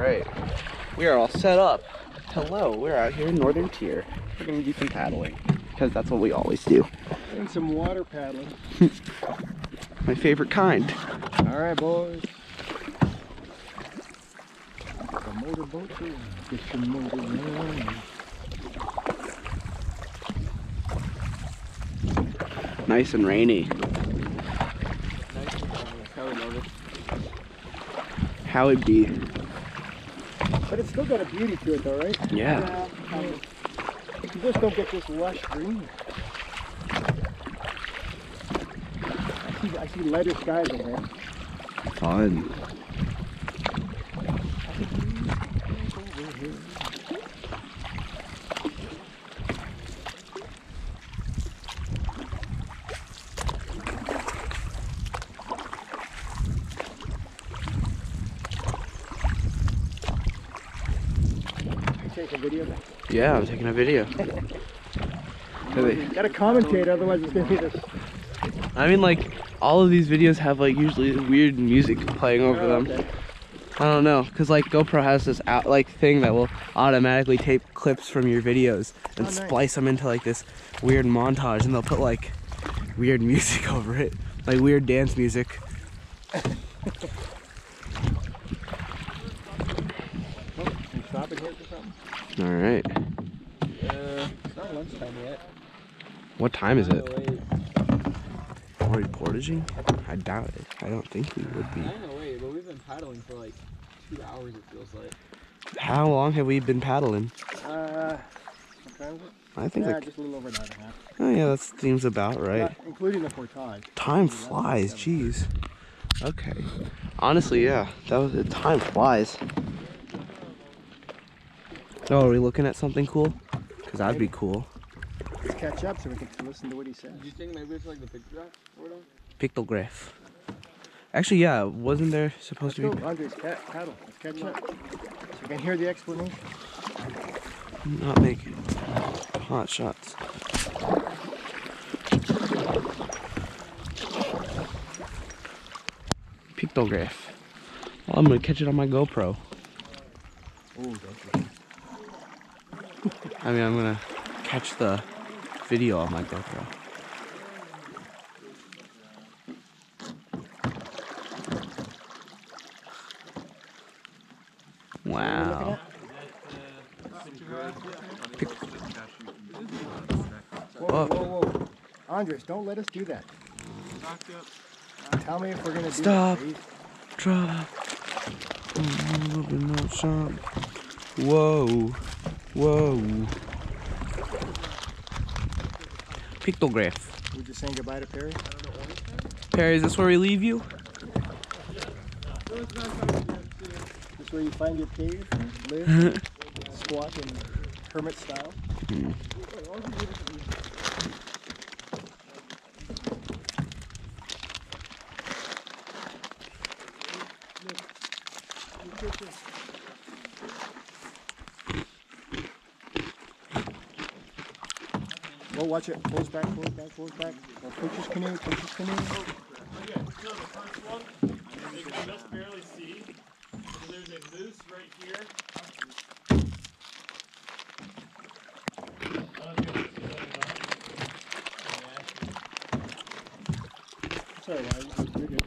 right. We are all set up. Hello, we're out here in Northern Tier. We're gonna do some paddling because that's what we always do. And some water paddling. My favorite kind. All right, boys. The motorboat too. Get some motor running. Nice and rainy. How it be? But it's still got a beauty to it though, right? Yeah. You just don't get this lush green. I see, I see lighter skies in there. Fun. Take a video. Yeah, I'm taking a video. You gotta commentate, otherwise it's gonna be this. I mean, like, all of these videos have, like, usually weird music playing over Oh, them. okay. I don't know, because, like, GoPro has this, out, like, thing that will automatically tape clips from your videos and Oh, nice. splice them into, like, this weird montage, and they'll put, like, weird music over it. Like, weird dance music. You stopping here something? All right. Uh, it's not lunchtime yet. What time is it? Kinda late. Portaging? I doubt it. I don't think we would be. Kinda late, but we've been paddling for like two hours. It feels like. How long have we been paddling? Uh, what time is it? I think yeah, like, just a little over an hour and a half. oh yeah, that seems about right. Not including the portage. Time flies, jeez. Okay. Honestly, yeah, that was the time flies. So, are we looking at something cool? Cause that'd be cool. Let's catch up so we can listen to what he says. Did you think maybe it's like the pictograph uh, drop or whatever? Pictograph. Actually, yeah, wasn't there supposed Let's to be? go, Andres, cat, paddle. Let's catch up. So you can hear the explanation. Not making hot shots. Pictograph. Well, I'm gonna catch it on my GoPro. Oh, don't I mean, I'm gonna catch the video on my GoPro. Wow. Whoa, Whoa. whoa, whoa. Andres, don't let us do that. Tell me if we're gonna do Stop. that. please. Drop. Mm, whoa. Whoa. Pictograph. We're just saying goodbye to Perry. Perry, is this where we leave you? This is where you find your cave and live, squat in hermit style. Hmm. Oh, watch it. Close back, close back, close back. Now push his canoe, push his canoe. Okay, so the first one, you can just barely see. So there's a moose right here. Sorry, right, You're good.